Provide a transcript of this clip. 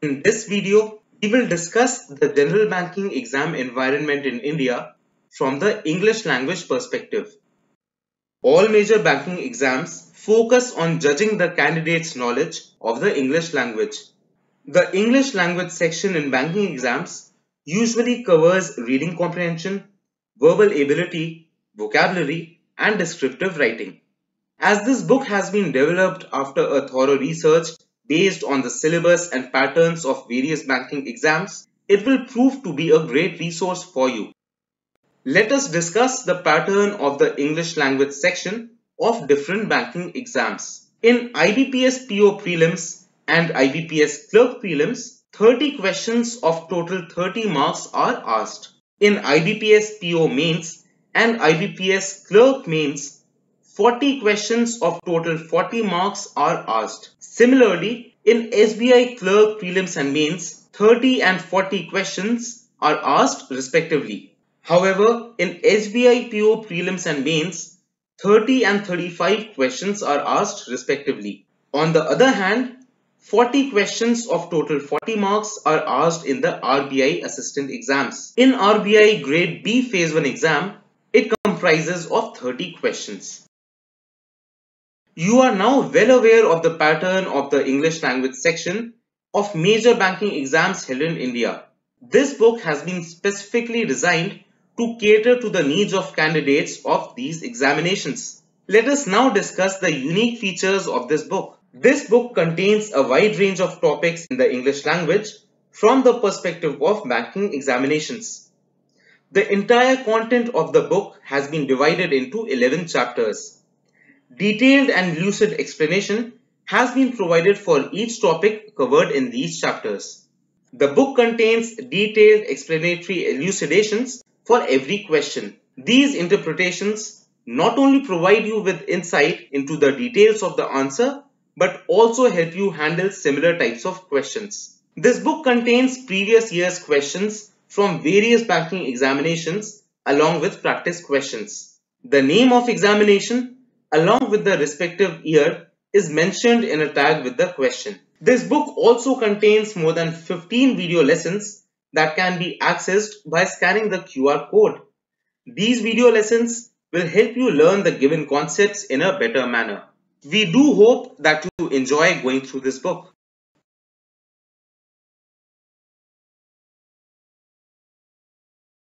In this video, we will discuss the general banking exam environment in India from the English language perspective. All major banking exams focus on judging the candidate's knowledge of the English language. The English language section in banking exams usually covers reading comprehension, verbal ability, vocabulary, and descriptive writing. As this book has been developed after a thorough research based on the syllabus and patterns of various banking exams, it will prove to be a great resource for you. Let us discuss the pattern of the English language section of different banking exams. In IBPS PO prelims and IBPS clerk prelims, 30 questions of total 30 marks are asked. In IBPS PO mains and IBPS clerk mains, 40 questions of total 40 marks are asked. Similarly, in SBI clerk prelims and mains, 30 and 40 questions are asked respectively. However, in SBI PO prelims and mains, 30 and 35 questions are asked respectively. On the other hand, 40 questions of total 40 marks are asked in the RBI assistant exams. In RBI grade B phase 1 exam, it comprises of 30 questions. You are now well aware of the pattern of the English language section of major banking exams held in India. This book has been specifically designed to cater to the needs of candidates of these examinations. Let us now discuss the unique features of this book. This book contains a wide range of topics in the English language from the perspective of banking examinations. The entire content of the book has been divided into 11 chapters. Detailed and lucid explanation has been provided for each topic covered in these chapters. The book contains detailed explanatory elucidations for every question. These interpretations not only provide you with insight into the details of the answer, but also help you handle similar types of questions. This book contains previous year's questions from various banking examinations along with practice questions. The name of examination along with the respective year is mentioned in a tag with the question. This book also contains more than 15 video lessons that can be accessed by scanning the QR code. These video lessons will help you learn the given concepts in a better manner. We do hope that you enjoy going through this book.